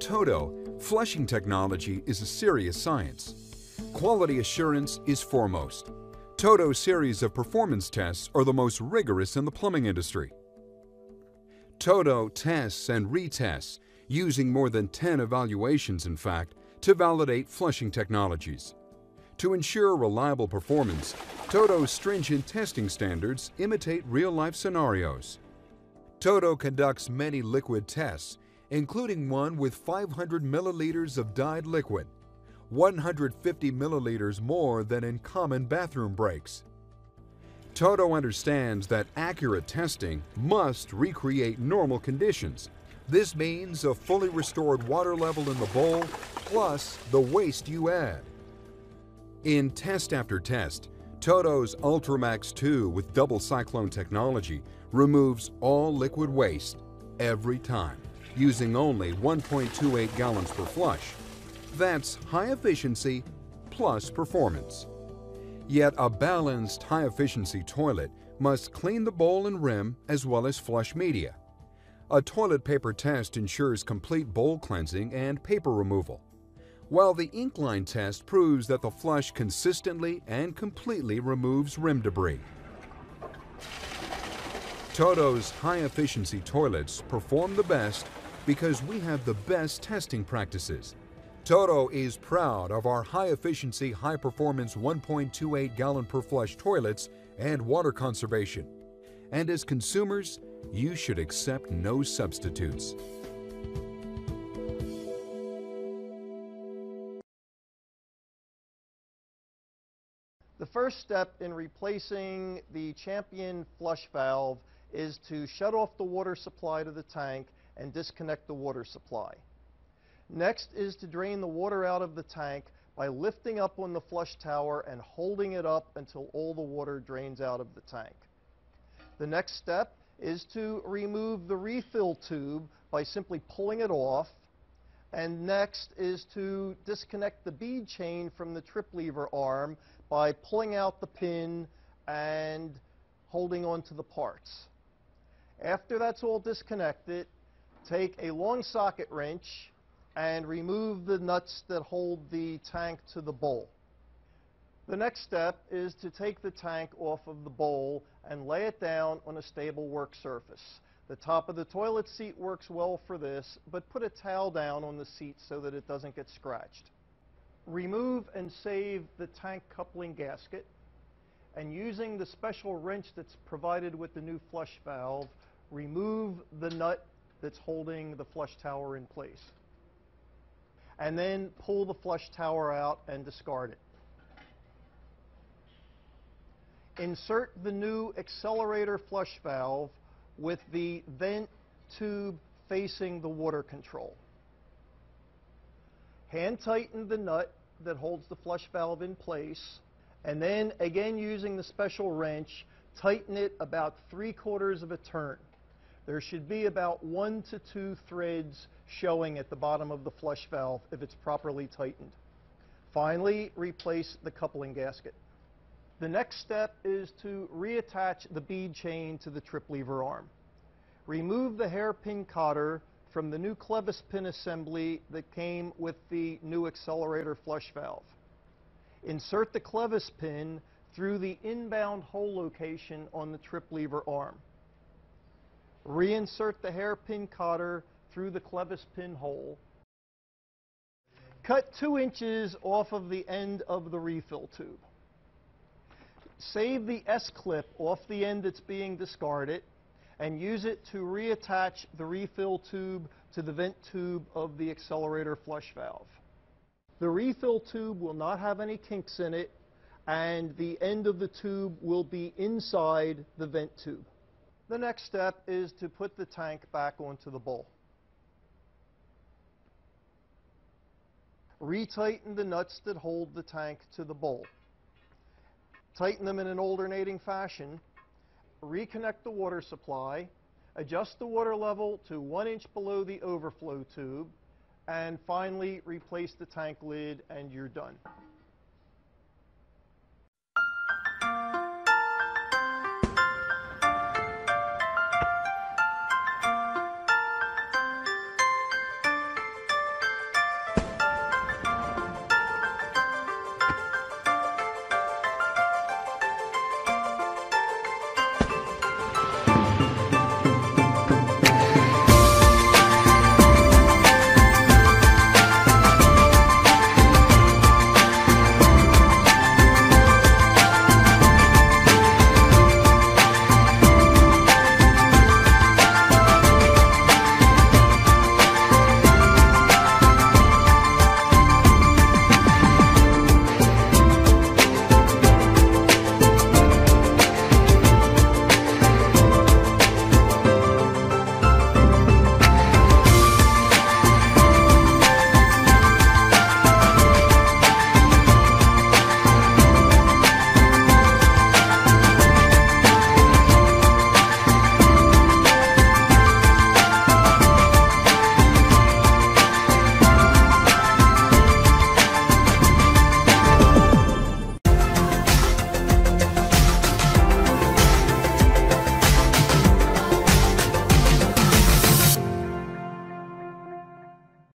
Toto, flushing technology is a serious science. Quality assurance is foremost. Toto's series of performance tests are the most rigorous in the plumbing industry. Toto tests and retests, using more than 10 evaluations in fact, to validate flushing technologies. To ensure reliable performance, Toto's stringent testing standards imitate real-life scenarios. Toto conducts many liquid tests, including one with 500 milliliters of dyed liquid, 150 milliliters more than in common bathroom breaks. Toto understands that accurate testing must recreate normal conditions. This means a fully restored water level in the bowl plus the waste you add. In test after test, Toto's Ultramax 2 with double cyclone technology removes all liquid waste every time, using only 1.28 gallons per flush. That's high efficiency plus performance. Yet a balanced high efficiency toilet must clean the bowl and rim as well as flush media. A toilet paper test ensures complete bowl cleansing and paper removal, while the ink line test proves that the flush consistently and completely removes rim debris. Toto's high-efficiency toilets perform the best because we have the best testing practices. Toto is proud of our high-efficiency, high-performance 1.28 gallon per flush toilets and water conservation. And as consumers, you should accept no substitutes. The first step in replacing the Champion flush valve is to shut off the water supply to the tank and disconnect the water supply. Next is to drain the water out of the tank by lifting up on the flush tower and holding it up until all the water drains out of the tank. The next step is to remove the refill tube by simply pulling it off. And next is to disconnect the bead chain from the trip lever arm by pulling out the pin and holding onto the parts. After that's all disconnected, take a long socket wrench and remove the nuts that hold the tank to the bowl. The next step is to take the tank off of the bowl and lay it down on a stable work surface. The top of the toilet seat works well for this, but put a towel down on the seat so that it doesn't get scratched. Remove and save the tank coupling gasket, and using the special wrench that's provided with the new flush valve, remove the nut that's holding the flush tower in place. And then pull the flush tower out and discard it. Insert the new accelerator flush valve with the vent tube facing the water control. Hand tighten the nut that holds the flush valve in place, and then again using the special wrench, tighten it about three quarters of a turn. There should be about one to two threads showing at the bottom of the flush valve if it's properly tightened. Finally, replace the coupling gasket. The next step is to reattach the bead chain to the trip lever arm. Remove the hairpin cotter from the new clevis pin assembly that came with the new accelerator flush valve. Insert the clevis pin through the inbound hole location on the trip lever arm. Reinsert the hairpin cotter through the clevis pin hole. Cut two inches off of the end of the refill tube. Save the S-clip off the end that's being discarded and use it to reattach the refill tube to the vent tube of the accelerator flush valve. The refill tube will not have any kinks in it and the end of the tube will be inside the vent tube. The next step is to put the tank back onto the bowl. Retighten the nuts that hold the tank to the bowl. Tighten them in an alternating fashion. Reconnect the water supply. Adjust the water level to one inch below the overflow tube. And finally, replace the tank lid and you're done.